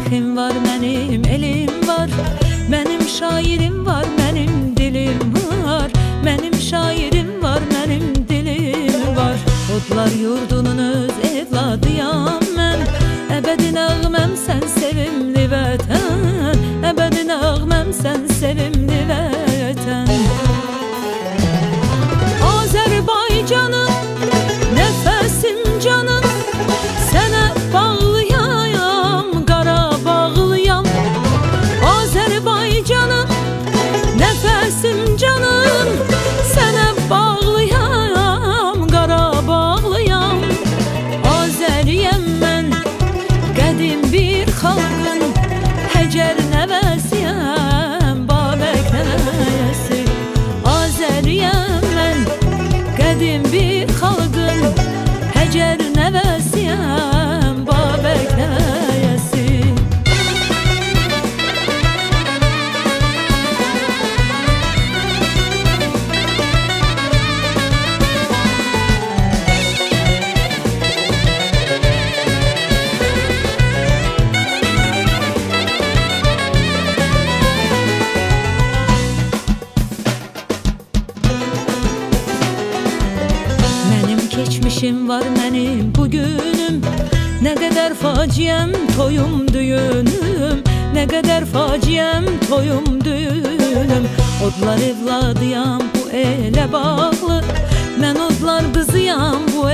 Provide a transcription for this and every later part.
tarixim var mənim, elim var. Mənim şairim var, mənim dilim var. Mənim şairim var, mənim dilim var. Odlar yurdunun öz evladıyam mən Əbədin ağməm sən sevimli vətən. Əbədin ağməm sən sevimli vətən. geceler keçmişim var, mənim bugünüm Nə qədər faciəm, toyum, düyünüm. Nə qədər faciəm, toyum, düyünüm. Odlar evladıyam, bu elə bağlı. Mən odlar qızıyam, bu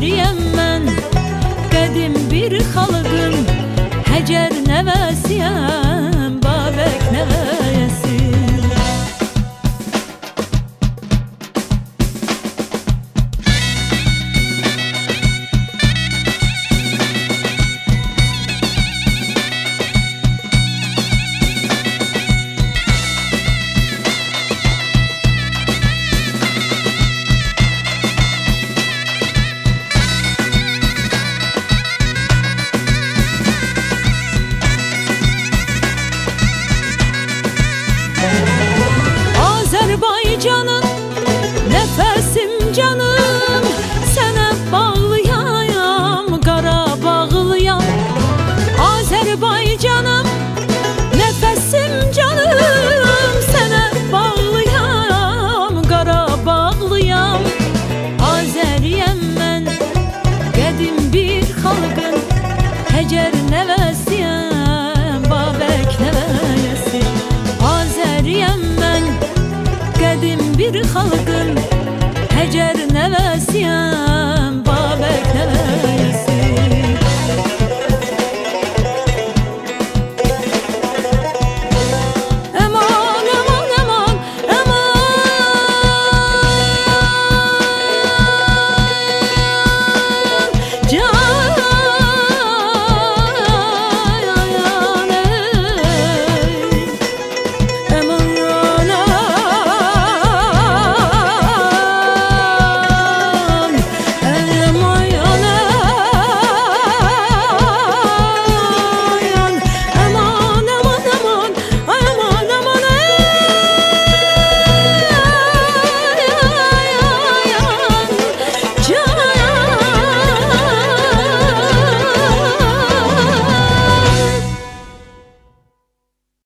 Meryem Azərbaycanım, nəfəsim canım. Sənə bağlıyam, Qarabağlıyam Azərbaycanım, nəfəsim canım. Sənə bağlıyam, Qarabağlıyam Azəriyəm mən, qədim bir xalqın Həcər nəvəsiyəm, Babək nəvəsi bir halkın